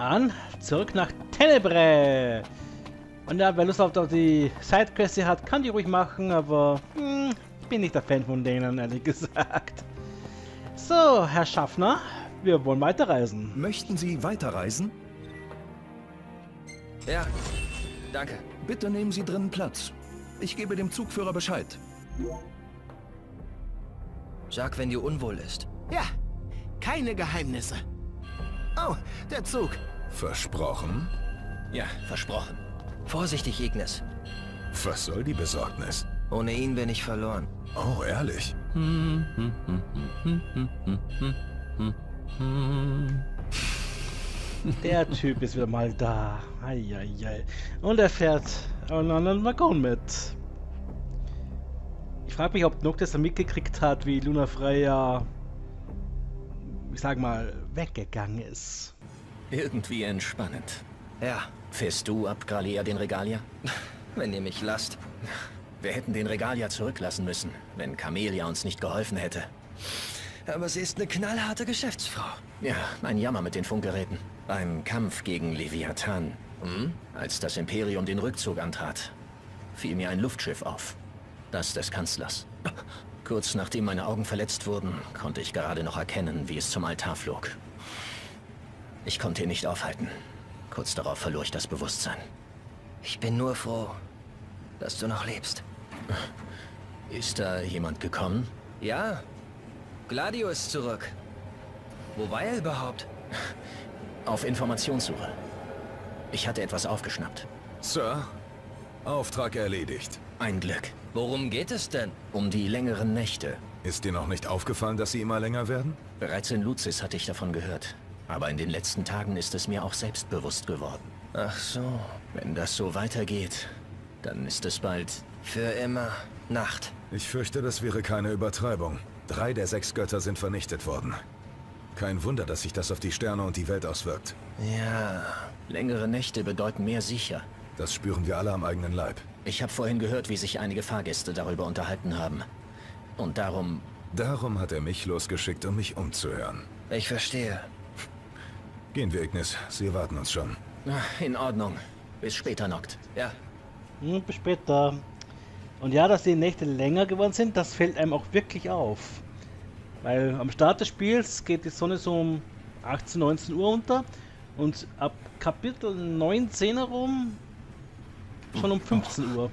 an, zurück nach Tenebre. Und ja, wer Lust auf die Sidequests hier hat, kann die ruhig machen, aber hm, bin nicht der Fan von denen, ehrlich gesagt. So, Herr Schaffner, wir wollen weiterreisen. Möchten Sie weiterreisen? Ja, danke. Bitte nehmen Sie drinnen Platz. Ich gebe dem Zugführer Bescheid. Sag, wenn dir unwohl ist. Ja, keine Geheimnisse. Oh, der Zug. Versprochen? Ja, versprochen. Vorsichtig, Ignis. Was soll die Besorgnis? Ohne ihn bin ich verloren. Oh, ehrlich? Der Typ ist wieder mal da. Eieiei. Und er fährt einen anderen Waggon mit. Ich frage mich, ob Noctis dann mitgekriegt hat, wie Luna Freya, ich sag mal, weggegangen ist. Irgendwie entspannend. Ja, Fährst du ab Gralia den Regalier? wenn ihr mich lasst. Wir hätten den Regalier zurücklassen müssen, wenn Camelia uns nicht geholfen hätte. Aber sie ist eine knallharte Geschäftsfrau. Ja, ein Jammer mit den Funkgeräten. Beim Kampf gegen Leviathan, hm? als das Imperium den Rückzug antrat, fiel mir ein Luftschiff auf. Das des Kanzlers. Kurz nachdem meine Augen verletzt wurden, konnte ich gerade noch erkennen, wie es zum Altar flog. Ich konnte ihn nicht aufhalten. Kurz darauf verlor ich das Bewusstsein. Ich bin nur froh, dass du noch lebst. Ist da jemand gekommen? Ja, Gladio ist zurück. Wo war er überhaupt? Auf Informationssuche. Ich hatte etwas aufgeschnappt. Sir, Auftrag erledigt. Ein Glück. Worum geht es denn? Um die längeren Nächte. Ist dir noch nicht aufgefallen, dass sie immer länger werden? Bereits in Luzis hatte ich davon gehört. Aber in den letzten Tagen ist es mir auch selbst bewusst geworden. Ach so, Wenn das so weitergeht, dann ist es bald... für immer Nacht. Ich fürchte, das wäre keine Übertreibung. Drei der sechs Götter sind vernichtet worden. Kein Wunder, dass sich das auf die Sterne und die Welt auswirkt. Ja, längere Nächte bedeuten mehr sicher. Das spüren wir alle am eigenen Leib. Ich habe vorhin gehört, wie sich einige Fahrgäste darüber unterhalten haben. Und darum... Darum hat er mich losgeschickt, um mich umzuhören. Ich verstehe. Gehen wir, Ignis. Sie erwarten uns schon. In Ordnung. Bis später, Noct. Ja, Hm, bis später. Und ja, dass die Nächte länger geworden sind, das fällt einem auch wirklich auf. Weil am Start des Spiels geht die Sonne so um 18, 19 Uhr unter und ab Kapitel 19 herum schon um 15 Uhr.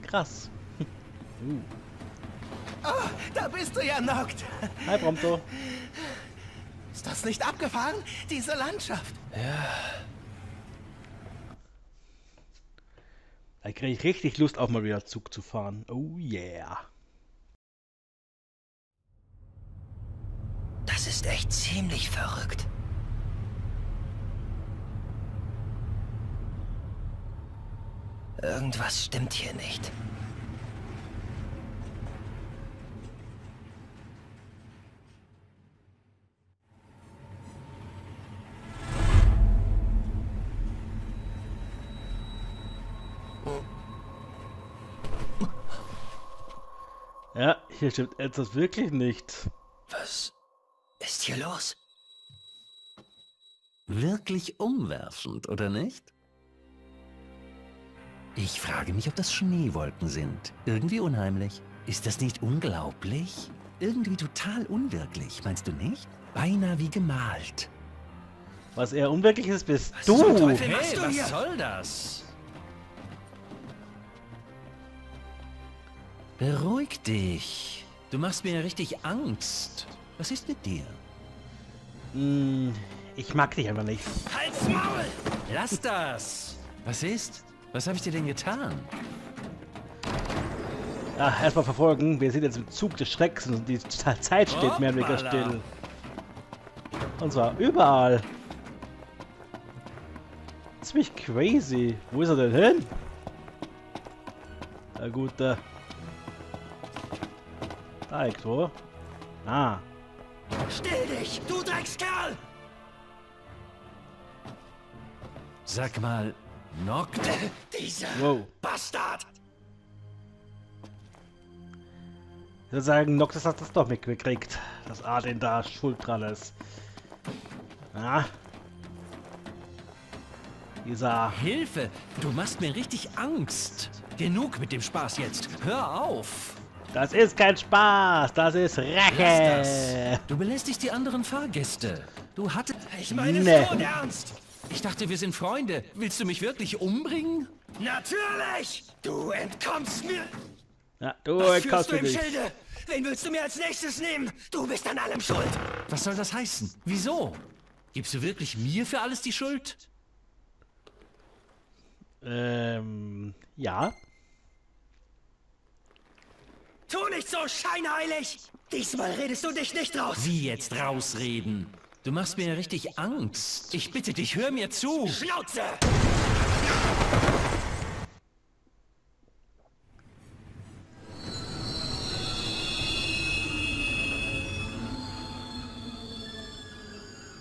Krass. Da bist du ja, Noct. Hi Prompto. Ist das nicht abgefahren? Diese Landschaft. Da kriege ich richtig Lust, auch mal wieder Zug zu fahren. Oh yeah. das ist echt ziemlich verrückt. Irgendwas stimmt hier nicht. Ja, hier stimmt etwas wirklich nicht. Was ist hier los? Wirklich umwerfend, oder nicht? Ich frage mich, ob das Schneewolken sind. Irgendwie unheimlich. Ist das nicht unglaublich? Irgendwie total unwirklich, meinst du nicht? Beinahe wie gemalt. Was eher unwirklich ist, bist zum du. Teufel machst du was hier? soll das? Beruhig dich. Du machst mir ja richtig Angst. Was ist mit dir? Hm, ich mag dich einfach nicht. Halt's Maul! Lass das! Was ist? Was habe ich dir denn getan? Ja, erstmal verfolgen. Wir sind jetzt im Zug des Schrecks und die Zeit steht mehr oder weniger still. Und zwar überall. Ziemlich crazy. Wo ist er denn hin? Na gut, äh. Da irgendwo. Ah. Still dich, du Dreckskerl! Sag mal, Noct? Dieser Wow. Bastard! Ich würde sagen, Noxus hat das doch mitgekriegt. Dass Arden da schuld dran ist. Ja. Dieser. Hilfe! Du machst mir richtig Angst. Genug mit dem Spaß jetzt. Hör auf. Das ist kein Spaß, das ist Rache. Du belästigst die anderen Fahrgäste. Du hattest... Ich meine Nee. es schon ernst. Ich dachte, wir sind Freunde. Willst du mich wirklich umbringen? Natürlich! Du entkommst mir! Ja, du Was du im nicht. Schilde? Wen willst du mir als nächstes nehmen? Du bist an allem schuld. Was soll das heißen? Wieso? Gibst du wirklich mir für alles die Schuld? Ähm, ja. Tu nicht so scheinheilig! Diesmal redest du dich nicht raus. Wie jetzt rausreden? Du machst mir richtig Angst. Ich bitte dich, hör mir zu. Schnauze!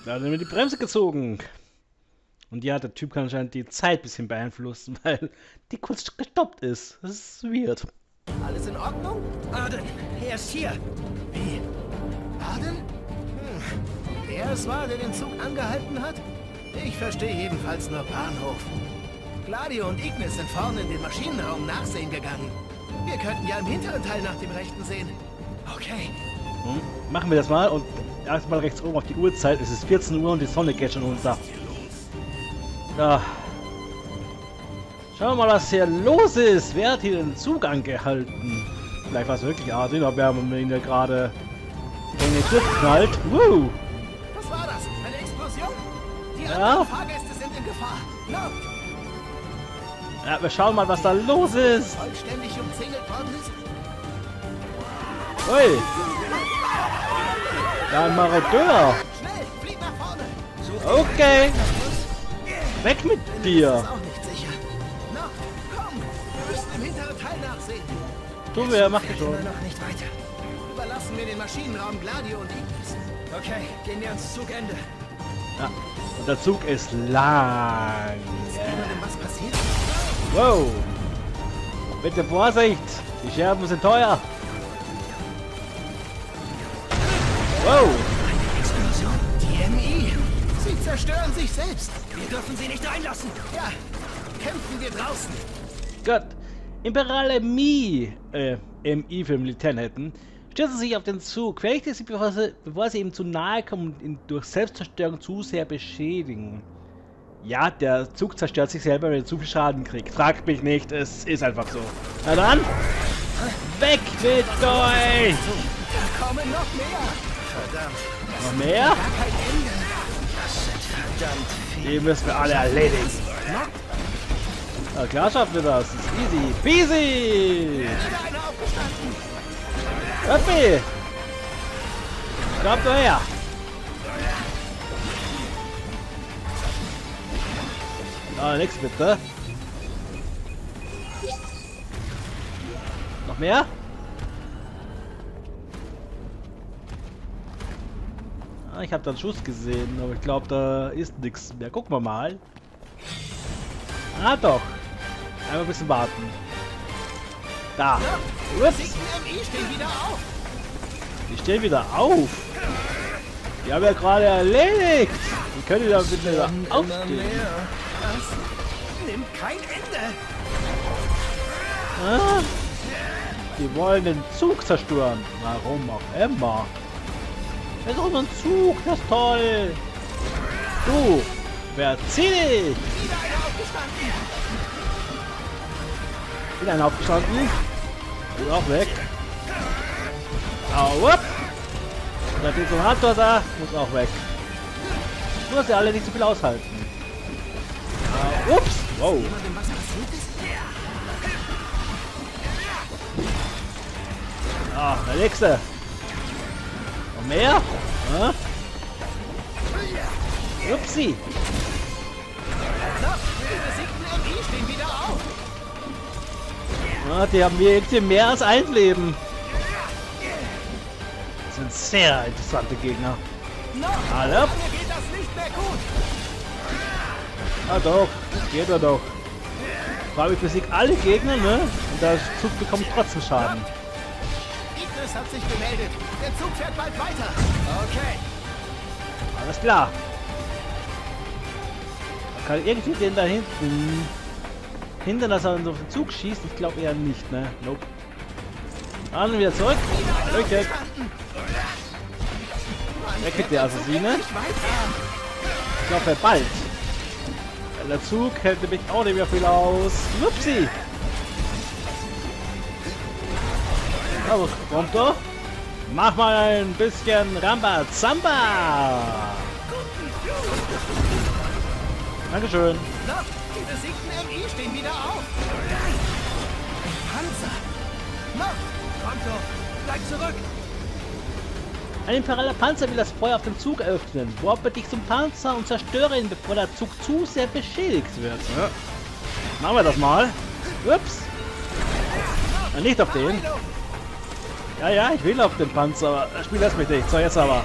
Da hat er mir die Bremse gezogen. Und ja, der Typ kann anscheinend die Zeit ein bisschen beeinflussen, weil die kurz gestoppt ist. Das ist weird. Alles in Ordnung? Aden, er ist hier. Wie? Aden? Hm. Er es war, der den Zug angehalten hat? Ich verstehe jedenfalls nur Bahnhof. Gladio und Ignis sind vorne in den Maschinenraum nachsehen gegangen. Wir könnten ja im hinteren Teil nach dem Rechten sehen. Okay. Hm, Machen wir das mal und erstmal rechts oben auf die Uhrzeit. Es ist 14 Uhr und die Sonne geht schon unter. Ja. Schauen wir mal, was hier los ist. Wer hat hier den Zug angehalten? Vielleicht war es wirklich Adin, aber wir haben ihn ja gerade in den Griff geknallt. Woo! Was war das? Eine Explosion? Die Ja. anderen Fahrgäste sind in Gefahr. Lauft! Ja, wir schauen mal, was da los ist. Vollständig umzingelt worden ist? Ui! Ja, ein Marodeur. Schnell, flieg nach vorne! Okay. Weg mit dir. Du, wer macht das noch nicht weiter. Überlassen wir den Maschinenraum Gladio und Ignis. Okay, gehen wir ans Zugende. Ja. Und der Zug ist lang. Wow. Bitte Vorsicht. Die Scherben sind teuer. Wow. Sie zerstören sich selbst! Wir dürfen sie nicht reinlassen. Ja, kämpfen wir draußen! Gott. Imperiale Mi, äh, MI für Militärnetten, stürzen sich auf den Zug, quälte sie, bevor sie, bevor sie ihm zu nahe kommen und ihn durch Selbstzerstörung zu sehr beschädigen. Ja, der Zug zerstört sich selber, wenn er zu viel Schaden kriegt. Fragt mich nicht, es ist einfach so. Na dann, weg mit euch! Da kommen noch mehr! Verdammt, Noch mehr? gar kein Ende! Die müssen wir alle erledigen. Ja, klar schaffen wir das. Das ist easy. Peasy! Aufgestanden! Öppi! Kommt nur her! Ah, nix bitte. Noch mehr? Ah, ich habe da einen Schuss gesehen, aber ich glaube, da ist nichts mehr. Gucken wir mal. Ah, doch. Einmal ein bisschen warten. Da. Ups. Die MI stehen wieder auf! Die auf. Die haben ja gerade erledigt. Die können wieder bitte wieder aufstehen. Das nimmt kein Ende! Ah, die wollen den Zug zerstören. Warum auch immer. Das ist nur ein Zug. Das ist toll. Du, verzieh dich. Wieder einer aufgestanden! Wieder einer aufgestanden. Und auch weg. Au, up. Und der Detonator da muss auch weg. Nur, dass sie alle nicht so viel aushalten. Ah, ups. Wow. Ist? Ah, der nächste. Noch mehr? Ah. Upsi. Die besiegten MI stehen wieder auf! Ah, die haben mir irgendwie mehr als ein Leben. Das sind sehr interessante Gegner. Gut! Ah doch, geht ja doch. Vor allem ich besieg alle Gegner, ne? Und der Zug bekommt trotzdem Schaden. Ignis hat sich gemeldet. Der Zug fährt bald weiter. Okay. Alles klar. Kann ich irgendwie den da hinten hindern, dass er auf den Zug schießt? Ich glaube eher nicht, ne? Nope. Dann wieder zurück. Hallöchen. Weg mit der Assassine. Ich er bald. Der Zug hält nämlich auch nicht mehr viel aus. Upsi. Also, kommt doch. Mach mal ein bisschen Rambazamba. Dankeschön. Besiegten MI stehen wieder auf. Panzer. Na, Pronto, bleib zurück. Ein imperialer Panzer will das Feuer auf dem Zug öffnen. Warpe dich zum Panzer und zerstöre ihn, bevor der Zug zu sehr beschädigt wird. Ja. Machen wir das mal. Ups. Ja, nicht auf den. Ja, ja, ich will auf den Panzer, aber das Spiel lässt mich nicht. So, jetzt aber.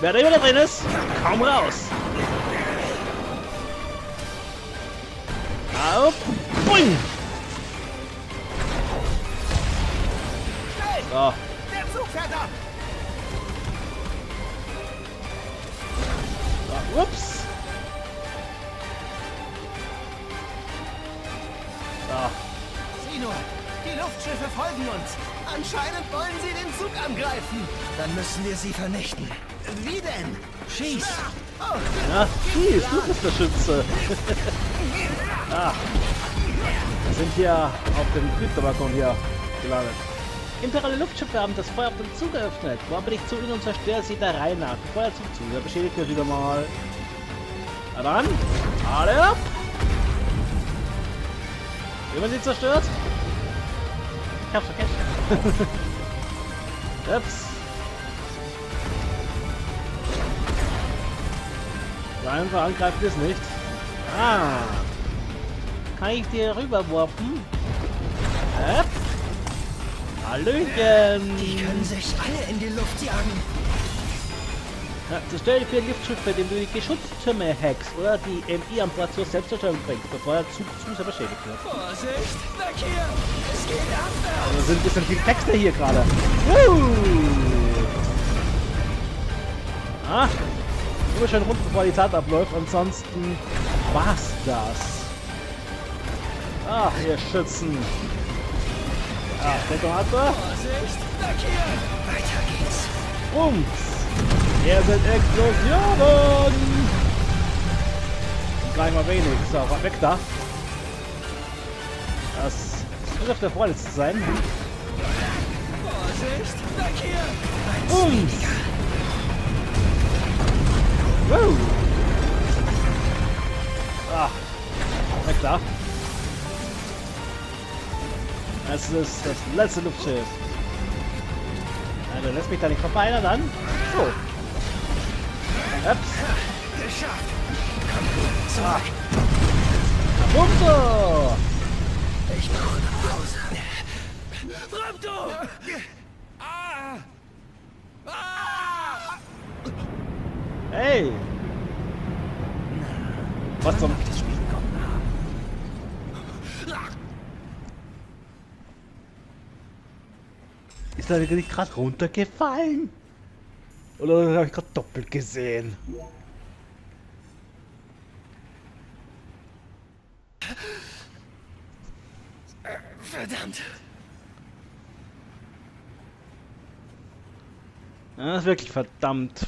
Wer da immer drin ist, komm raus. Auf. Boing. So. der Zug fährt ab. So, ups. So. Sieh nur, die Luftschiffe folgen uns. Anscheinend wollen sie den Zug angreifen. Dann müssen wir sie vernichten. Wie denn? Schieß! Ja, schieß, du bist der Schütze. ah. Wir sind hier auf dem Kryptobalkon hier gelandet. Imperiale Luftschiffe haben das Feuer auf den Zug geöffnet. Warpe dich zu ihnen und zerstöre sie der Reihe nach. Bevor der Zug zu, der beschädigt wird wieder mal. Na dann, alle ab! Wie man sie zerstört? Ich hab's vergessen. Ups. So einfach angreifen ist nicht. Ah. Kann ich dir rüberwerfen? Hä? Hallöchen! Die können sich alle in die Luft jagen. Ja, zerstöre die vier Luftschiffe, indem du die Geschütztürme hackst oder die MI an Bord zur Selbstzerstörung bringst, bevor der Zug zu sehr beschädigt wird. Vorsicht! Weg hier! Es geht abwärts! Also sind ein bisschen viele Texte hier gerade. Ah, immer schön rund, bevor die Zeit abläuft. Ansonsten war's das. Ach, ihr Schützen. Detonator. Vorsicht! Weg hier! Weiter geht's! Bums. Hier sind Explosionen. Gleich mal wenig. So, weg da. Das dürfte der vorletzte sein. Vorsicht! Weg hier! Bums. Wow. Ah, weg da. Das ist das letzte Luftschiff. Also lässt mich da nicht vorbei, na dann. So. Ups. Geschafft! Ah. Bumso. Ich brauche nach Hause. Prompto! Ah! Ah! Hey. Was zum... Das Spiel kommt nah. Ist er nicht gerade runtergefallen? Oder habe ich gerade doppelt gesehen? Verdammt! Ja, das ist wirklich verdammt.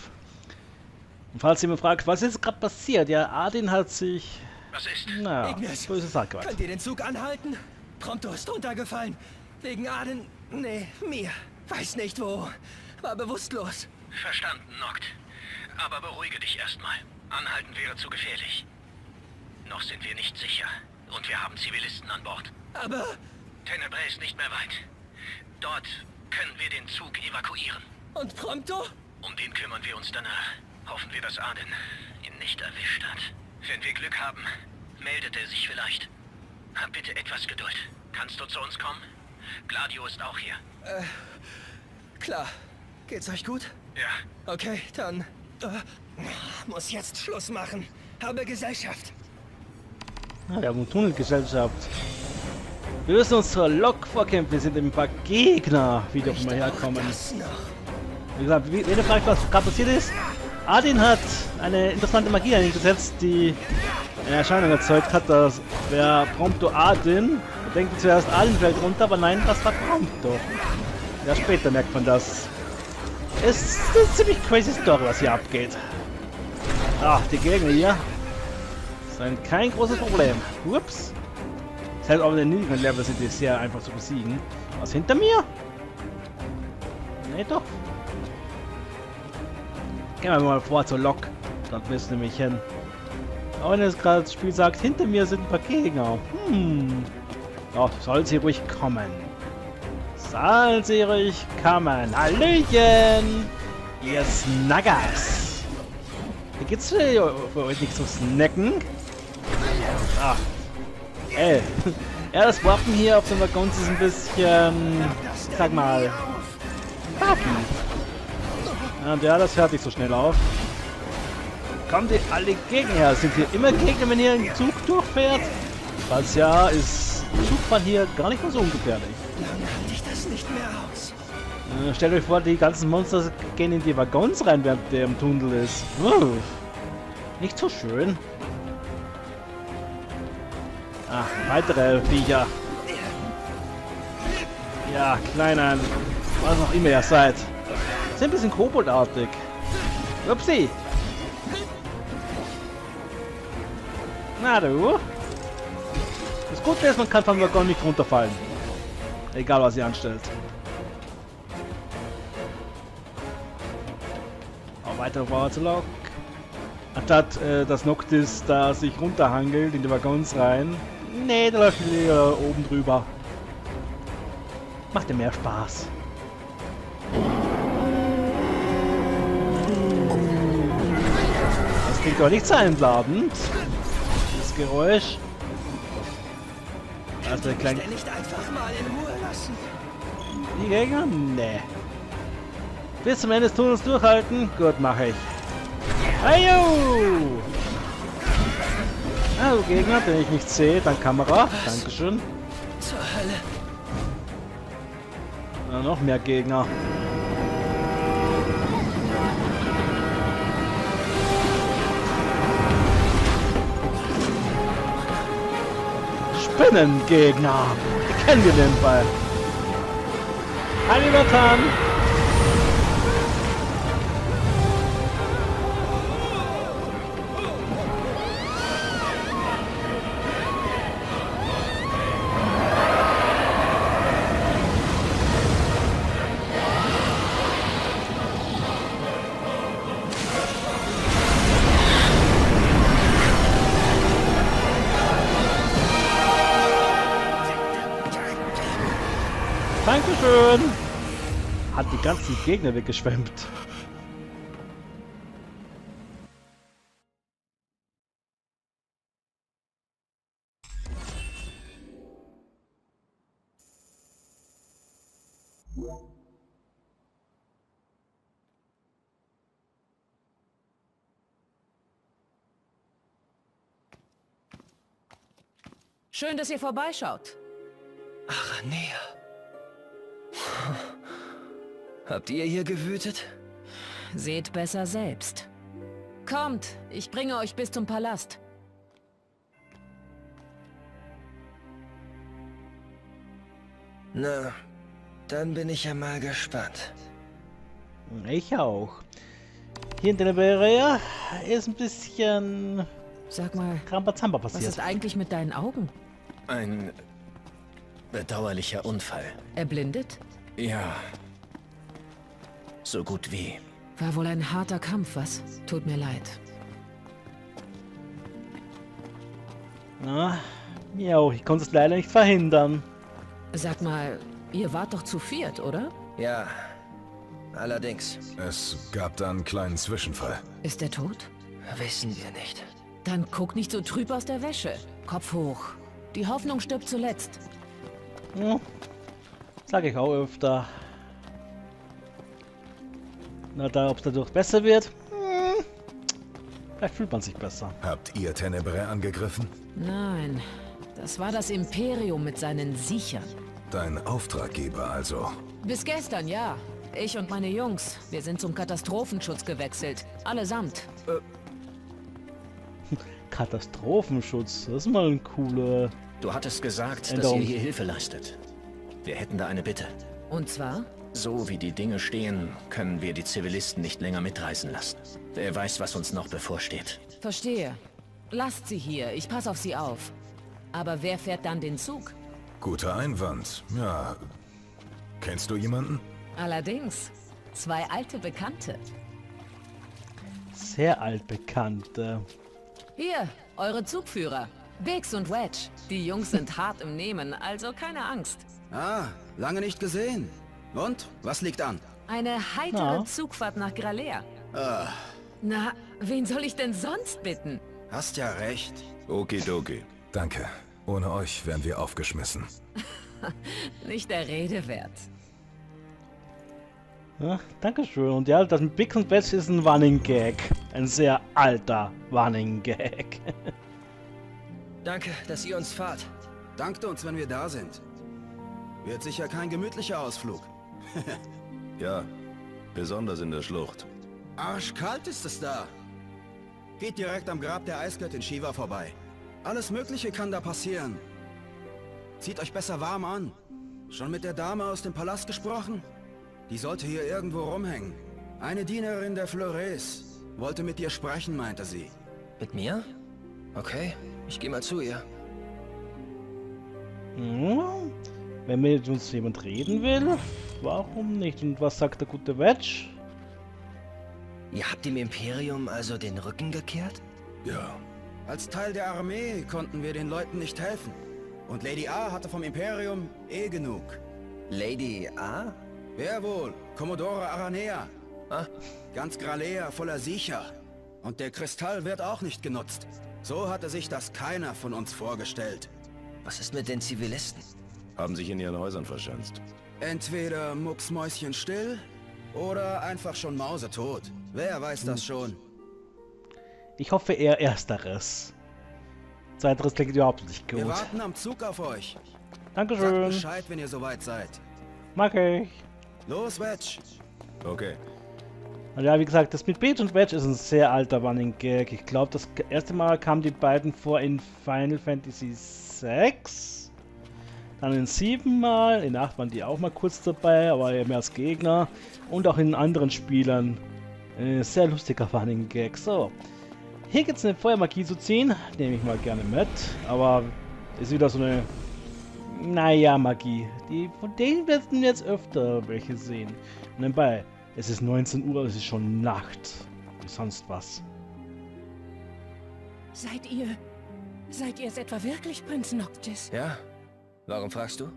Und falls jemand fragt, was ist gerade passiert? Ja, Adin hat sich... Was ist? Na, Ignis, böse Sache gemacht. Könnt ihr den Zug anhalten? Prompto ist runtergefallen. Wegen Aden... Nee, mir. Weiß nicht wo. War bewusstlos. Verstanden, Noct. Aber beruhige dich erstmal. Anhalten wäre zu gefährlich. Noch sind wir nicht sicher. Und wir haben Zivilisten an Bord. Aber... Tenebrae ist nicht mehr weit. Dort können wir den Zug evakuieren. Und Prompto? Um den kümmern wir uns danach. Hoffen wir, dass Arden ihn nicht erwischt hat. Wenn wir Glück haben, meldet er sich vielleicht. Hab bitte etwas Geduld. Kannst du zu uns kommen? Gladio ist auch hier. Klar. Geht's euch gut? Ja, Okay, dann... Äh, muss jetzt Schluss machen. Habe Gesellschaft. Ah, wir haben eine Tunnelgesellschaft. Wir müssen uns zur Lok vorkämpfen. Wir sind ein paar Gegner, wie die auch immer herkommen. Wie gesagt, ihr fragt, was gerade passiert ist, Adin hat eine interessante Magie eingesetzt, die eine Erscheinung erzeugt hat, dass wer Prompto Adin denkt zuerst allen fällt runter, aber nein, das war Prompto. Ja, später merkt man das. Es ist eine ziemlich crazy Story, was hier abgeht. Ach, die Gegner hier sind kein großes Problem. Ups. Heißt, auf den niedrigen Level sind die sehr einfach zu besiegen. Was hinter mir? Nee, doch. Gehen wir mal vor zur Lok. Dort müssen wir nämlich hin. Auch wenn es gerade das Spiel sagt, hinter mir sind ein paar Gegner. Hm. Doch, soll sie ruhig kommen. Soll sie ruhig kommen. Hallöchen! Ihr Snaggers! Hier geht's für, euch nicht zu snacken. Ah. Ey. Ja, das Wappen hier auf dem Waggon ist ein bisschen, ich sag mal. Ja, und ja, das hört nicht so schnell auf. Kommen die alle Gegner her? Sind hier immer Gegner, wenn ihr einen Zug durchfährt? Falls ja, ist Zugfahren hier gar nicht mehr so ungefährlich. Lange halte ich das nicht mehr aus. Äh, stellt euch vor, die ganzen Monster gehen in die Waggons rein, während der im Tunnel ist. Uh, nicht so schön. Ach, weitere Viecher. Ja, kleiner, was auch immer ihr seid. Sind ein bisschen koboldartig. Upsi. Na du. Das Gute ist, man kann vom Waggon nicht runterfallen. Egal, was ihr anstellt. Auch weiter Lok. Anstatt äh, dass Noctis da sich runterhangelt in die Waggons rein. Nee, da läuft wieder oben drüber. Macht dir mehr Spaß. Das klingt doch nicht so einladend. Das Geräusch. Also Der nicht einfach mal in Ruhe lassen. Die Gegner? Nee. Bis zum Ende des Tunnels durchhalten? Gut, mache ich. Ayo! Also Gegner, den ich nicht sehe, dann Kamera. Dankeschön. Zur Hölle. Ja, noch mehr Gegner. Spinnengegner. Die kennen wir den. Hi, lieber Tan. Ganzen Gegner weggeschwemmt. Schön, dass ihr vorbeischaut. Aranea. Habt ihr hier gewütet? Seht besser selbst. Kommt, ich bringe euch bis zum Palast. Na, dann bin ich ja mal gespannt. Ich auch. Hier in Teleberea ist ein bisschen Sag mal, Rambazamba was passiert. ist eigentlich mit deinen Augen? Ein bedauerlicher Unfall. Erblindet? Ja. So gut wie. War wohl ein harter Kampf, was? Tut mir leid. Na, ja, ich konnte es leider nicht verhindern. Sag mal, ihr wart doch zu viert, oder? Ja, allerdings. Es gab da einen kleinen Zwischenfall. Ist er tot? Wissen wir nicht. Dann guck nicht so trüb aus der Wäsche. Kopf hoch. Die Hoffnung stirbt zuletzt. Ja, sag ich auch öfter. Na, da, ob es dadurch besser wird? Hm, vielleicht fühlt man sich besser. Habt ihr Tenebre angegriffen? Nein, das war das Imperium mit seinen Siechern. Dein Auftraggeber also. Bis gestern, ja. Ich und meine Jungs, wir sind zum Katastrophenschutz gewechselt. Allesamt. Katastrophenschutz. Das ist mal ein cooler. Du hattest gesagt, dass Änderung. ihr hier Hilfe leistet. Wir hätten da eine Bitte. Und zwar? So wie die Dinge stehen, können wir die Zivilisten nicht länger mitreisen lassen. Wer weiß, was uns noch bevorsteht. Verstehe. Lasst sie hier, ich passe auf sie auf. Aber wer fährt dann den Zug? Guter Einwand. Ja. Kennst du jemanden? Allerdings, zwei alte Bekannte. Sehr altbekannte. Hier, eure Zugführer. Biggs und Wedge. Die Jungs sind hart im Nehmen, also keine Angst. Ah, lange nicht gesehen. Und, was liegt an? Eine heitere Ja. Zugfahrt nach Gralea. Ah, Na, wen soll ich denn sonst bitten? hast ja recht. Okidoki. Danke. Ohne euch wären wir aufgeschmissen. Nicht der Rede wert. Ja, Dankeschön. Und ja, das mit Big und Wedge ist ein Running Gag. Ein sehr alter Running Gag. Danke, dass ihr uns fahrt. Dankt uns, wenn wir da sind. Wird sicher kein gemütlicher Ausflug. Ja, besonders in der Schlucht. Arschkalt ist es da. Geht direkt am Grab der Eisgöttin Shiva vorbei. Alles Mögliche kann da passieren. Zieht euch besser warm an. Schon mit der Dame aus dem Palast gesprochen? Die sollte hier irgendwo rumhängen. Eine Dienerin der Flores. Wollte mit dir sprechen, meinte sie. Mit mir? Okay, ich gehe mal zu ihr. Hm, Wenn mit uns jemand reden will, warum nicht? Und was sagt der gute Wedge? Ihr habt dem Imperium also den Rücken gekehrt? Ja. Als Teil der Armee konnten wir den Leuten nicht helfen. Und Lady A hatte vom Imperium eh genug. Lady A? Wer wohl? Commodore Aranea. Ah. Ganz Gralea voller Siecher. Und der Kristall wird auch nicht genutzt. So hatte sich das keiner von uns vorgestellt. Was ist mit den Zivilisten? Haben sich in ihren Häusern verschanzt. Entweder mucksmäuschen still oder einfach schon mausetot. Wer weiß das schon? Ich hoffe eher Ersteres. Zweiteres klingt überhaupt nicht Wir gut. warten am Zug auf euch. Sagt Dankeschön. Bescheid, wenn ihr soweit seid. Mag ich. Los, Wedge. Okay. Und ja, wie gesagt, das mit Beach und Wedge ist ein sehr alter Running Gag. Ich glaube, das erste Mal kamen die beiden vor in Final Fantasy VI. Dann in 7 Mal. In 8 waren die auch mal kurz dabei, aber eher mehr als Gegner. Und auch in anderen Spielern. Ein sehr lustiger Running Gag. So. Hier gibt es eine Feuermagie zu ziehen. Nehme ich mal gerne mit. Aber ist wieder so eine. Naja, Magie. Die, von denen werden wir jetzt öfter welche sehen. Nebenbei, es ist 19 Uhr, es ist schon Nacht. Wie sonst was. Seid ihr... Seid ihr es etwa wirklich, Prinz Noctis? Ja? Warum fragst du?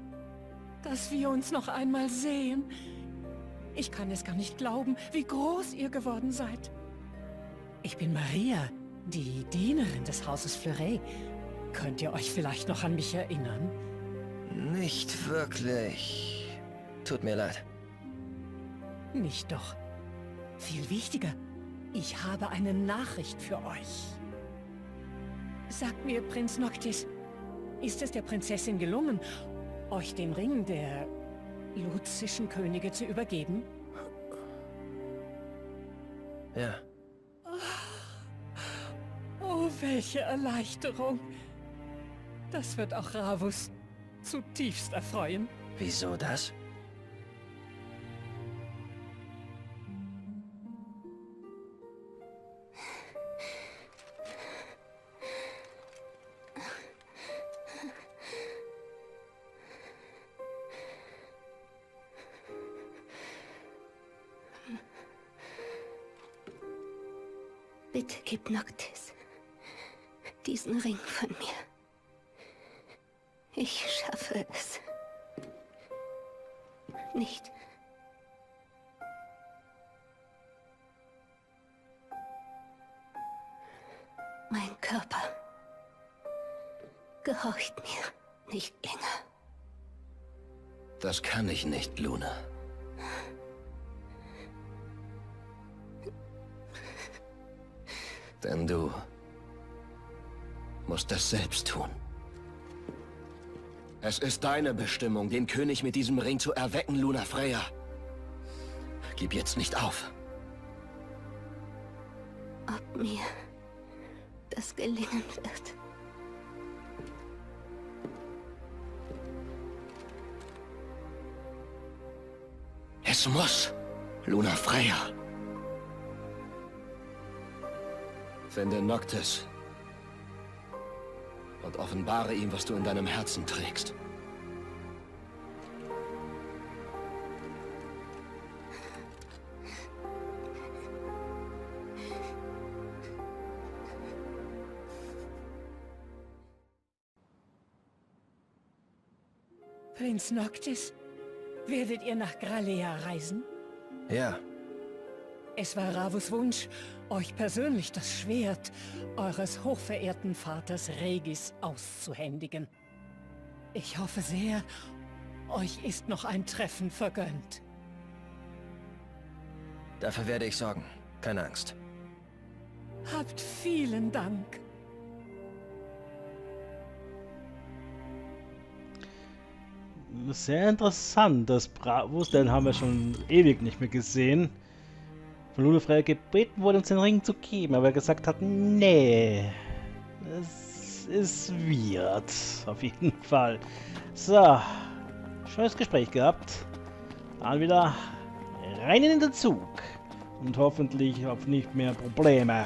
Dass wir uns noch einmal sehen? Ich kann es gar nicht glauben, wie groß ihr geworden seid. Ich bin Maria, die Dienerin des Hauses Fleuret. Könnt ihr euch vielleicht noch an mich erinnern? Nicht wirklich. Tut mir leid. Nicht doch. Viel wichtiger, ich habe eine Nachricht für euch. Sagt mir, Prinz Noctis, ist es der Prinzessin gelungen, euch den Ring der luzischen Könige zu übergeben? Ja. Oh, welche Erleichterung. Das wird auch Ravus zutiefst erfreuen. Wieso das? Bitte gib Noctis diesen Ring von mir. Ich schaffe es. Nicht. Mein Körper gehorcht mir nicht länger. Das kann ich nicht, Luna. Es ist deine Bestimmung, den König mit diesem Ring zu erwecken, Luna Freya. Gib jetzt nicht auf. Ob mir das gelingen wird. Es muss. Luna Freya. Finde Noctis. Und offenbare ihm, was du in deinem Herzen trägst. Prinz Noctis, werdet ihr nach Gralea reisen? Ja, Es war Ravus Wunsch, euch persönlich das Schwert eures hochverehrten Vaters Regis auszuhändigen. Ich hoffe sehr, euch ist noch ein Treffen vergönnt. dafür werde ich sorgen. Keine Angst. Habt vielen Dank. Sehr interessant. Das Bravos, den haben wir schon ewig nicht mehr gesehen. Von Lunefreya gebeten wurde, uns den Ring zu geben, aber er gesagt hat, nee. Es ist weird. Auf jeden Fall. So. Schönes Gespräch gehabt. Dann wieder rein in den Zug. Und hoffentlich auf nicht mehr Probleme.